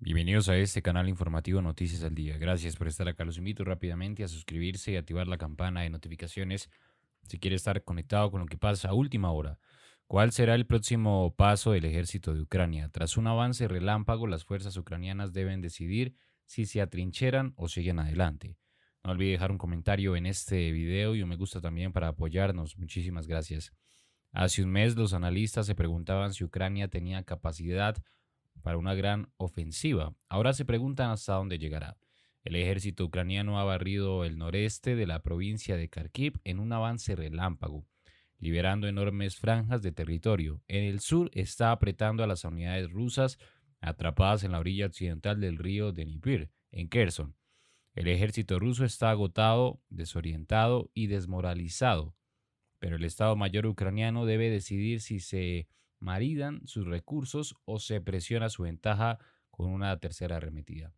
Bienvenidos a este canal informativo Noticias al Día. Gracias por estar acá. Los invito rápidamente a suscribirse y activar la campana de notificaciones si quiere estar conectado con lo que pasa a última hora. ¿Cuál será el próximo paso del ejército de Ucrania? Tras un avance relámpago, las fuerzas ucranianas deben decidir si se atrincheran o siguen adelante. No olvide dejar un comentario en este video y un me gusta también para apoyarnos. Muchísimas gracias. Hace un mes los analistas se preguntaban si Ucrania tenía capacidad para una gran ofensiva. Ahora se preguntan hasta dónde llegará. El ejército ucraniano ha barrido el noreste de la provincia de Kharkiv en un avance relámpago, liberando enormes franjas de territorio. En el sur está apretando a las unidades rusas atrapadas en la orilla occidental del río Dnipro, en Kherson. El ejército ruso está agotado, desorientado y desmoralizado, pero el Estado Mayor ucraniano debe decidir si se maridan sus recursos o se presiona su ventaja con una tercera arremetida.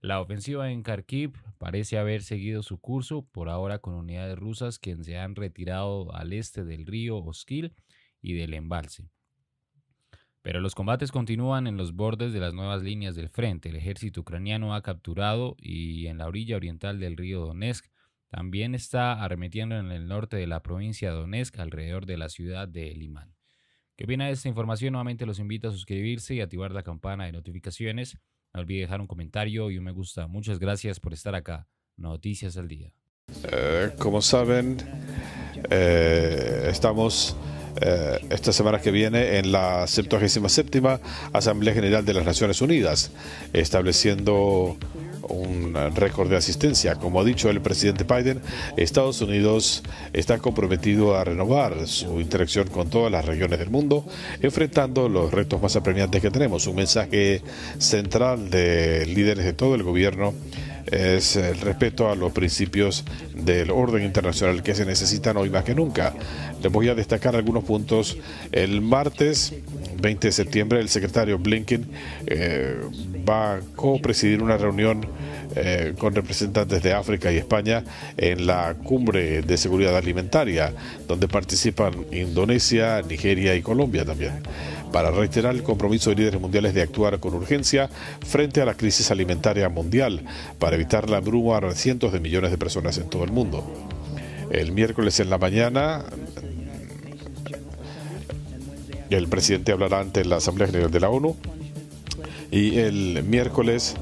La ofensiva en Kharkiv parece haber seguido su curso, por ahora con unidades rusas que se han retirado al este del río Oskil y del embalse. Pero los combates continúan en los bordes de las nuevas líneas del frente. El ejército ucraniano ha capturado y en la orilla oriental del río Donetsk también está arremetiendo en el norte de la provincia de Donetsk alrededor de la ciudad de Limán. ¿Qué opina de esta información? Nuevamente los invito a suscribirse y activar la campana de notificaciones. No olvide dejar un comentario y un me gusta. Muchas gracias por estar acá. Noticias al día. Eh, como saben, eh, estamos eh, esta semana que viene en la 77 Asamblea General de las Naciones Unidas, estableciendo un récord de asistencia. Como ha dicho el presidente Biden, Estados Unidos está comprometido a renovar su interacción con todas las regiones del mundo, enfrentando los retos más apremiantes que tenemos. Un mensaje central de líderes de todo el gobierno es el respeto a los principios del orden internacional que se necesitan hoy más que nunca. Les voy a destacar algunos puntos. El martes 20 de septiembre el secretario Blinken eh, va a co-presidir una reunión eh, con representantes de África y España en la cumbre de seguridad alimentaria, donde participan Indonesia, Nigeria y Colombia también, para reiterar el compromiso de líderes mundiales de actuar con urgencia frente a la crisis alimentaria mundial, para evitar la bruma a cientos de millones de personas en todo el mundo. El miércoles en la mañana, el presidente hablará ante la Asamblea General de la ONU y el miércoles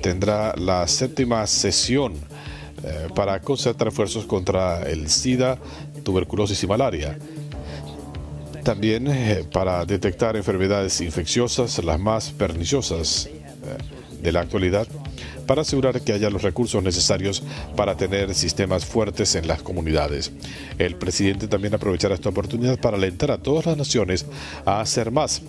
tendrá la séptima sesión eh, para concentrar esfuerzos contra el SIDA, tuberculosis y malaria. También eh, para detectar enfermedades infecciosas, las más perniciosas eh, de la actualidad, para asegurar que haya los recursos necesarios para tener sistemas fuertes en las comunidades. El presidente también aprovechará esta oportunidad para alentar a todas las naciones a hacer más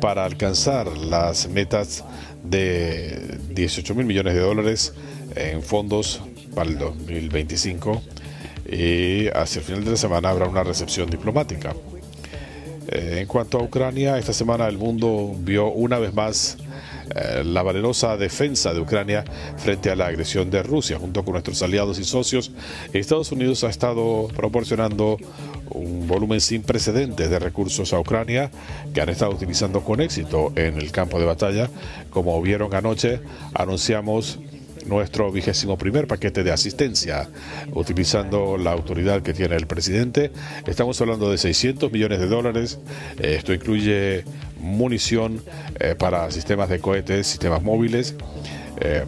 para alcanzar las metas de 18 mil millones de dólares en fondos para el 2025 y hacia el final de la semana habrá una recepción diplomática. Eh, en cuanto a Ucrania, esta semana el mundo vio una vez más eh, la valerosa defensa de Ucrania frente a la agresión de Rusia. Junto con nuestros aliados y socios, Estados Unidos ha estado proporcionando un volumen sin precedentes de recursos a Ucrania que han estado utilizando con éxito en el campo de batalla. Como vieron anoche, anunciamos nuestro vigésimo primer paquete de asistencia, utilizando la autoridad que tiene el presidente. Estamos hablando de 600 millones de dólares. Esto incluye munición eh, para sistemas de cohetes, sistemas móviles. Eh,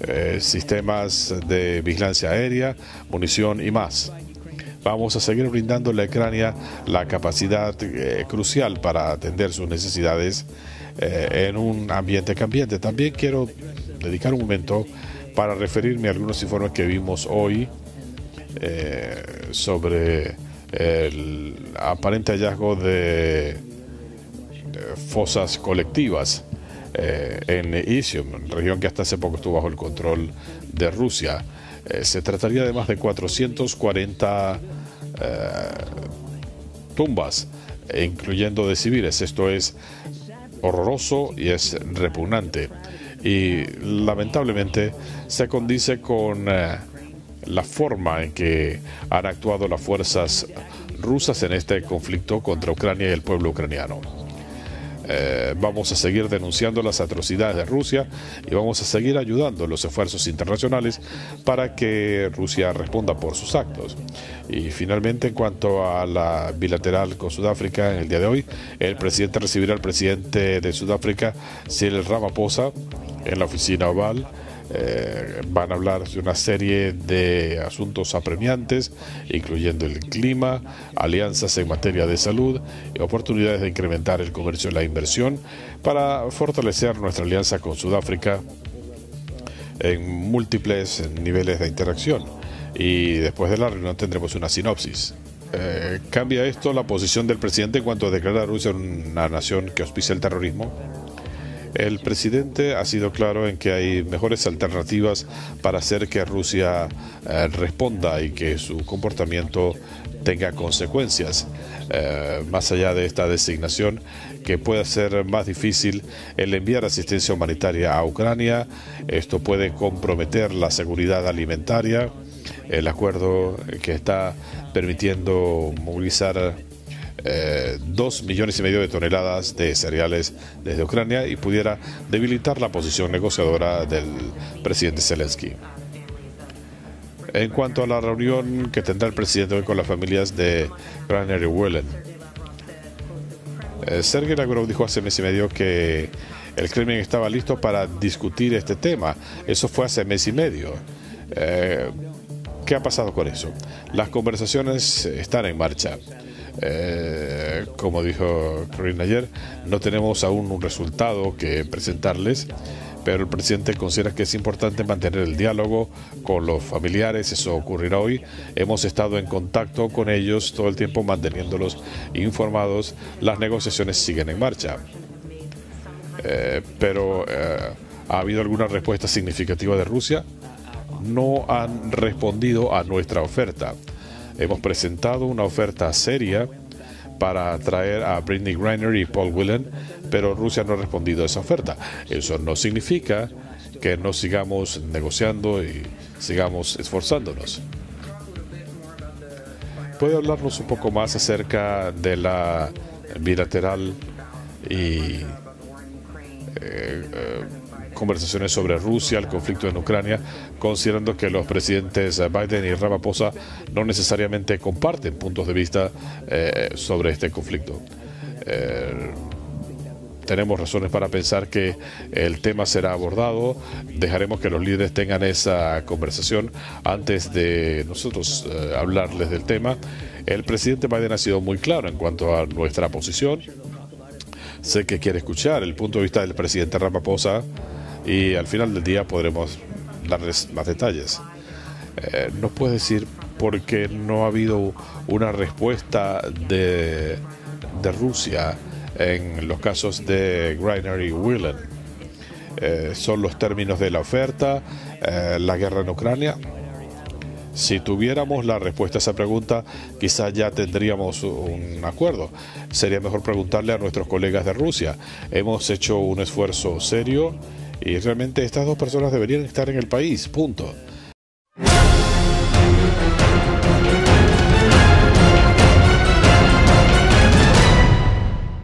eh, sistemas de vigilancia aérea, munición y más. Vamos a seguir brindando a Ucrania la capacidad crucial para atender sus necesidades en un ambiente cambiante. También quiero dedicar un momento para referirme a algunos informes que vimos hoy eh, sobre el aparente hallazgo de, fosas colectivas eh, en Isium, región que hasta hace poco estuvo bajo el control de Rusia. Eh, se trataría de más de 440 tumbas, incluyendo de civiles. Esto es horroroso y es repugnante y lamentablemente se condice con eh, la forma en que han actuado las fuerzas rusas en este conflicto contra Ucrania y el pueblo ucraniano. Eh, vamos a seguir denunciando las atrocidades de Rusia y vamos a seguir ayudando los esfuerzos internacionales para que Rusia responda por sus actos. Y finalmente, en cuanto a la bilateral con Sudáfrica, en el día de hoy, el presidente recibirá al presidente de Sudáfrica, Cyril Ramaphosa, en la oficina oval. Eh, van a hablar de una serie de asuntos apremiantes, incluyendo el clima, alianzas en materia de salud y oportunidades de incrementar el comercio y la inversión para fortalecer nuestra alianza con Sudáfrica en múltiples niveles de interacción. Y después de la reunión tendremos una sinopsis. Eh, ¿Cambia esto la posición del presidente en cuanto a declarar a Rusia una nación que auspicia el terrorismo? El presidente ha sido claro en que hay mejores alternativas para hacer que Rusia eh, responda y que su comportamiento tenga consecuencias. Eh, más allá de esta designación, que pueda ser más difícil el enviar asistencia humanitaria a Ucrania. Esto puede comprometer la seguridad alimentaria. El acuerdo que está permitiendo movilizar eh, dos millones y medio de toneladas de cereales desde Ucrania y pudiera debilitar la posición negociadora del presidente Zelensky. En cuanto a la reunión que tendrá el presidente hoy con las familias de Graner y Willen, eh, Sergei Lavrov dijo hace mes y medio que el Kremlin estaba listo para discutir este tema. Eso fue hace mes y medio. Eh, ¿Qué ha pasado con eso? Las conversaciones están en marcha. Eh, como dijo Corinne ayer, no tenemos aún un resultado que presentarles, pero el presidente considera que es importante mantener el diálogo con los familiares, eso ocurrirá hoy. Hemos estado en contacto con ellos todo el tiempo manteniéndolos informados, las negociaciones siguen en marcha. Eh, pero eh, ¿ha habido alguna respuesta significativa de Rusia? No han respondido a nuestra oferta. Hemos presentado una oferta seria para traer a Britney Griner y Paul Whelan, pero Rusia no ha respondido a esa oferta. Eso no significa que no sigamos negociando y sigamos esforzándonos. ¿Puede hablarnos un poco más acerca de la bilateral y conversaciones sobre Rusia, el conflicto en Ucrania, considerando que los presidentes Biden y Ramaphosa no necesariamente comparten puntos de vista eh, sobre este conflicto. Eh, tenemos razones para pensar que el tema será abordado. Dejaremos que los líderes tengan esa conversación antes de nosotros eh, hablarles del tema. El presidente Biden ha sido muy claro en cuanto a nuestra posición. Sé que quiere escuchar el punto de vista del presidente Ramaphosa y al final del día podremos darles más detalles. Eh, no puedo decir por qué no ha habido una respuesta de, de Rusia en los casos de Greiner y Whelan. Eh, son los términos de la oferta, eh, la guerra en Ucrania. Si tuviéramos la respuesta a esa pregunta, quizás ya tendríamos un acuerdo. Sería mejor preguntarle a nuestros colegas de Rusia. Hemos hecho un esfuerzo serio y realmente estas dos personas deberían estar en el país, punto.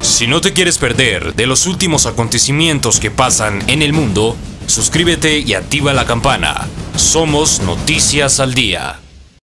Si no te quieres perder de los últimos acontecimientos que pasan en el mundo, suscríbete y activa la campana. Somos Noticias al Día.